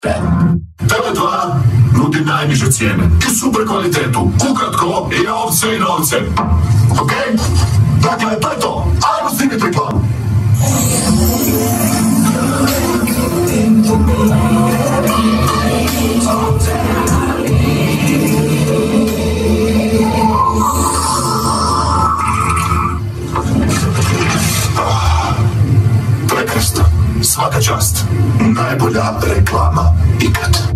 Tele2 nudi najniže cijene i super kvalitetu. Ukratko, i ovce i novce. Ok? Dakle, to je to. Ajmo snimiti reklamu. Svaka čast. Najbolja reklama ikad.